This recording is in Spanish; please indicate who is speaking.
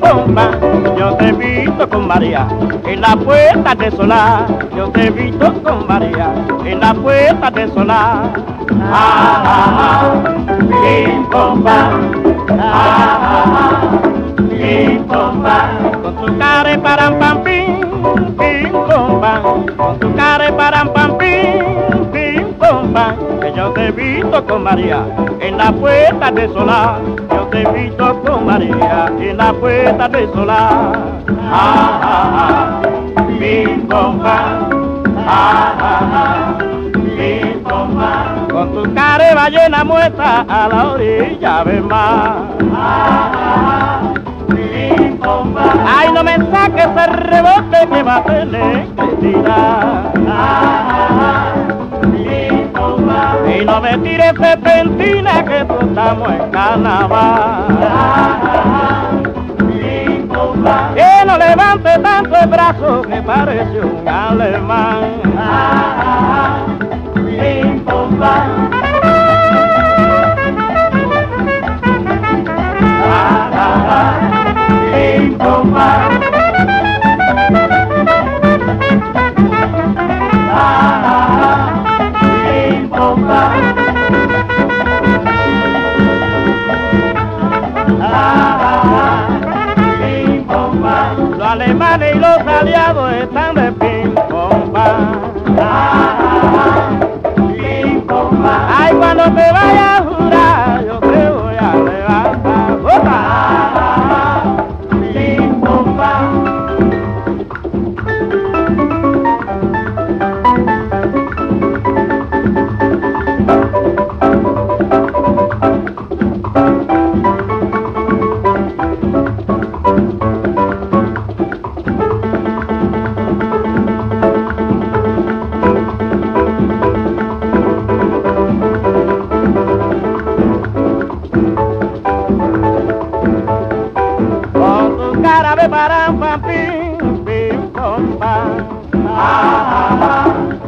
Speaker 1: pom, pam. Yo te visto con María en la puerta de solar. Yo te visto con María en la puerta de solar. Ah, ah, ah, pim. Ah, ah, ah, pim. Con tu cara param, pam, pim, pim. Con tu cara param, pam, pim, pim. Que yo te visto con María en la puerta de solar. Te visto con María en la puerta de solar. Ah, ah, ah, pam. Ah, ah, ah, pim, pom, pam. Con tu cara ballena muerta a la orilla del mar. Ah, ah, ah, pam. Ay, no me saques el rebote que va a tener que tirar. Tires serpentina que tú estamos en carnaval. Que no levante tanto el brazo que parece un alemán. Ah, alemanes y los aliados están de pom, pam. Ah ah ah.